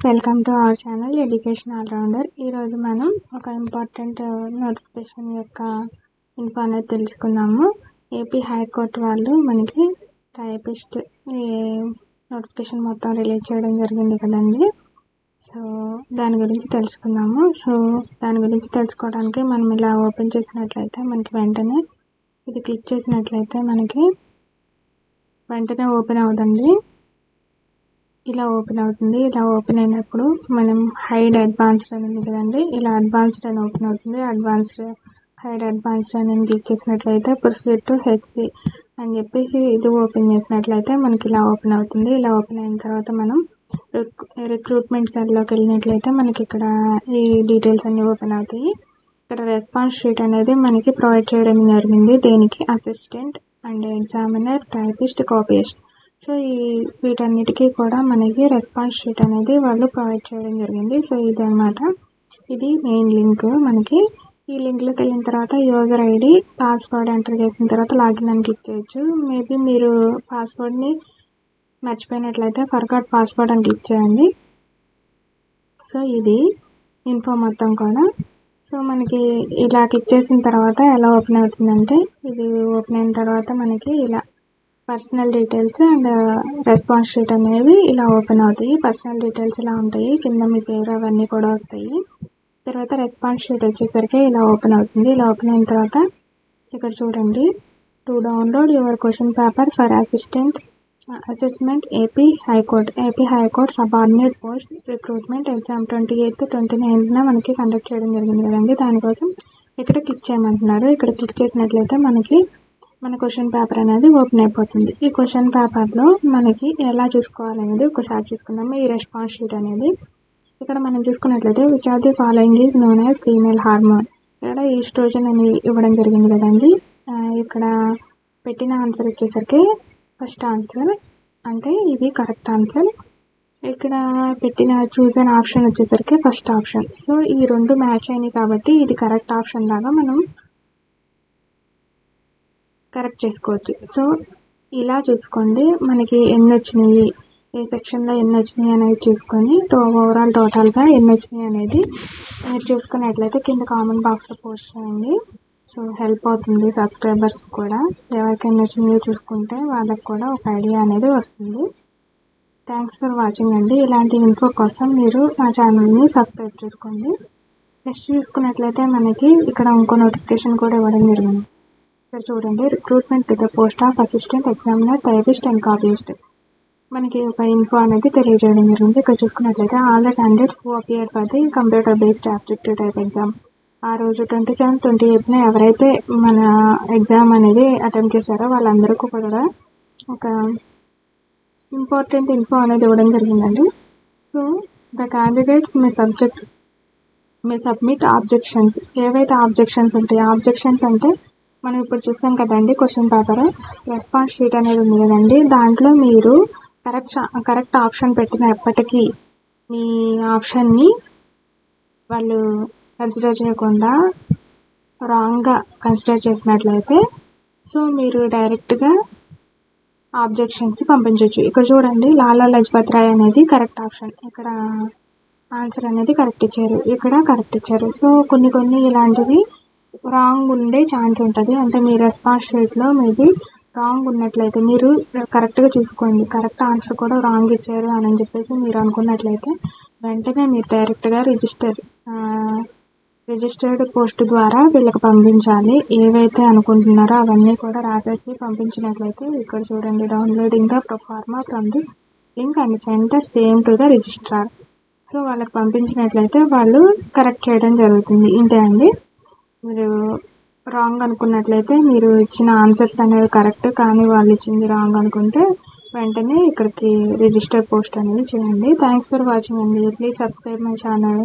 Welcome to our channel education allrounder ఈరోజు మనం ఒక ఇంపార్టెంట్ నోటిఫికేషన్ uh, యొక్క ఇన్ఫో అనేది తెలుసుకుందాము. ఏపీ హైకోర్టు వాళ్ళు మనకి టైపిస్ట్ నోటిఫికేషన్ మొత్తం రిలీజ్ చేయడం జరిగింది కదండి. సో దాని గురించి తెలుసుకుందాము. సో దాని గురించి తెలుసుకోవడానికి మనం ఇలా ఓపెన్ చేసినట్లయితే మనకి వెంటనే ఇది క్లిక్ చేసినట్లయితే మనకి వెంటనే ఓపెన్ అవుతుంది ఇలా ఓపెన్ అవుతుంది. ఇలా ఓపెన్ అయినప్పుడు మనం హైడ్ అడ్వాన్స్డ్ అని ఉంది కదండి ఇలా అడ్వాన్స్డ్ అని ఓపెన్ అవుతుంది. అడ్వాన్స్డ్ హైడ్ అడ్వాన్స్డ్ అని క్లిక్ చేసినట్లయితే ప్రొసీడ్ టు హెచ్సి అని చెప్పేసి ఇది ఓపెన్ చేసినట్లయితే మనకి ఇలా ఓపెన్ అవుతుంది. ఇలా ఓపెన్ అయిన తర్వాత మనం రిక్రూట్మెంట్ సెల్లోకి వెళ్ళినట్లయితే మనకి ఇక్కడ ఈ డీటెయిల్స్ అన్నీ ఓపెన్ అవుతాయి. ఇక్కడ రెస్పాన్స్ షీట్ అనేది మనకి ప్రొవైడ్ చేయడం జరిగింది. దేనికి? Assistant and examiner typist copyist so ఈ వీటన్నిటికీ కూడా మనకి రెస్పాన్స్ షీట్ అనేది వాళ్ళు ప్రొవైడ్ చేయడం జరిగింది. సో ఇది ఇది మెయిన్ లింక్ మనకి. ఈ లింక్లోకి వెళ్ళిన తర్వాత యూజర్ ఐడి పాస్వర్డ్ ఎంటర్ చేసిన తర్వాత లాగిన్ అని క్లిక్ చేయొచ్చు. మేబీ మీరు పాస్వర్డ్ని మర్చిపోయినట్లయితే ఫర్గాట్ పాస్వర్డ్ అని క్లిక్ చేయండి. సో ఇది ఇన్ఫో మొత్తం కూడా. సో మనకి ఇలా క్లిక్ చేసిన తర్వాత ఎలా ఓపెన్ అవుతుందంటే ఇది ఓపెన్ అయిన తర్వాత మనకి ఇలా personal details and response sheet అనేవి ఇలా ఓపెన్ అవుతాయి. పర్సనల్ డీటెయిల్స్ ఇలా ఉంటాయి. కింద మీ పేరు అవన్నీ కూడా వస్తాయి. తర్వాత రెస్పాన్స్ షీట్ వచ్చేసరికి ఇలా ఓపెన్ అవుతుంది. ఇలా ఓపెన్ అయిన తర్వాత ఇక్కడ చూడండి. To download your question paper for assistant assessment AP high court. AP high court subordinate post recruitment exam twenty eighth twenty నైన్త్న మనకి కండక్ట్ చేయడం జరిగింది కదండి. దానికోసం ఇక్కడ క్లిక్ చేయమంటున్నారు. ఇక్కడ క్లిక్ చేసినట్లయితే మనకి మన క్వశ్చన్ పేపర్ అనేది ఓపెన్ అయిపోతుంది. ఈ క్వశ్చన్ పేపర్లో మనకి ఎలా చూసుకోవాలనేది ఒకసారి చూసుకుందాము ఈ రెస్పాన్స్ షీట్ అనేది ఇక్కడ మనం చూసుకున్నట్లయితే which of the following is known as female hormone ఇక్కడ ఈస్ట్రోజన్ అని ఇవ్వడం జరిగింది కదండి. ఇక్కడ పెట్టిన ఆన్సర్ వచ్చేసరికి ఫస్ట్ ఆన్సర్ అంటే ఇది కరెక్ట్ ఆన్సర్ ఇక్కడ పెట్టిన చూజ్ అన్ ఆప్షన్ వచ్చేసరికి ఫస్ట్ ఆప్షన్ సో ఈ రెండు మ్యాచ్ అయినాయి కాబట్టి ఇది కరెక్ట్ ఆప్షన్ లాగా మనం కరెక్ట్ చేసుకోవచ్చు. సో ఇలా చూసుకోండి. మనకి ఎన్ని వచ్చినాయి? ఏ సెక్షన్లో ఎన్ని వచ్చినాయి అనేది చూసుకొని టో ఓవరాల్ టోటల్గా ఎన్ని వచ్చినాయి అనేది మీరు చూసుకున్నట్లయితే కింద కామెంట్ బాక్స్లో పోస్ట్ చేయండి. సో హెల్ప్ అవుతుంది సబ్స్క్రైబర్స్ కూడా. ఎవరికి ఎన్ని వచ్చినాయో చూసుకుంటే వాళ్ళకి కూడా ఒక ఐడియా అనేది వస్తుంది. థ్యాంక్స్ ఫర్ వాచింగ్ అండి. ఇలాంటి ఇన్ఫో కోసం మీరు మా ఛానల్ని సబ్స్క్రైబ్ చేసుకోండి. నెక్స్ట్ చూసుకున్నట్లయితే మనకి ఇక్కడ ఇంకో నోటిఫికేషన్ కూడా ఇవ్వడం జరిగింది. ఇక్కడ చూడండి. Recruitment to the post of assistant examiner typist and copyist మనకి ఒక ఇన్ఫో అనేది తెలియజేయడం జరిగింది. ఇక్కడ చూసుకున్నట్లయితే all the candidates who appear for the computer based objective type exam ఆ రోజు ట్వంటీ సెవెన్ ట్వంటీ ఎయిత్న ఎవరైతే మన ఎగ్జామ్ అనేది అటెంప్ట్ చేశారో వాళ్ళందరికీ కూడా ఒక ఇంపార్టెంట్ ఇన్ఫో అనేది ఇవ్వడం జరిగిందండి. So the candidates may subject may submit objections ఏవైతే ఆబ్జెక్షన్స్ ఉంటాయి ఆబ్జెక్షన్స్ అంటే మనం ఇప్పుడు చూస్తాం కదండి క్వశ్చన్ పేపర్. రెస్పాన్స్ షీట్ అనేది ఉంది కదండి. దాంట్లో మీరు కరెక్ట్ కరెక్ట్ ఆప్షన్ పెట్టినప్పటికీ మీ ఆప్షన్ని వాళ్ళు కన్సిడర్ చేయకుండా రాంగ్గా కన్సిడర్ చేసినట్లయితే సో మీరు డైరెక్ట్గా ఆబ్జెక్షన్స్ పంపించవచ్చు ఇక్కడ చూడండి లాలా లజపత్ రాయ్ అనేది కరెక్ట్ ఆప్షన్. ఇక్కడ ఆన్సర్ అనేది కరెక్ట్ ఇచ్చారు. ఇక్కడ కరెక్ట్ ఇచ్చారు. సో కొన్ని కొన్ని ఇలాంటివి రాంగ్ ఉండే ఛాన్స్ ఉంటుంది. అంటే మీ రెస్పాన్స్ షీట్లో మేబీ రాంగ్ ఉన్నట్లయితే మీరు కరెక్ట్గా చూసుకోండి. కరెక్ట్ ఆన్సర్ కూడా రాంగ్ ఇచ్చారు అని చెప్పేసి మీరు అనుకున్నట్లయితే వెంటనే మీరు డైరెక్ట్గా రిజిస్టర్ రిజిస్టర్డ్ పోస్ట్ ద్వారా వీళ్ళకి పంపించాలి. ఏవైతే అనుకుంటున్నారో అవన్నీ కూడా రాసేసి పంపించినట్లయితే ఇక్కడ చూడండి downloading the proforma from the link and send the same to the registrar. So వాళ్ళకి పంపించినట్లయితే వాళ్ళు కరెక్ట్ చేయడం జరుగుతుంది. ఇంతే అండి. మీరు రాంగ్ అనుకున్నట్లయితే మీరు ఇచ్చిన ఆన్సర్స్ అనేవి కరెక్ట్ కానీ వాళ్ళు ఇచ్చింది రాంగ్ అనుకుంటే వెంటనే ఇక్కడికి రిజిస్టర్ పోస్ట్ అనేది చేయండి. థ్యాంక్స్ ఫర్ వాచింగ్ అండి. Please subscribe my channel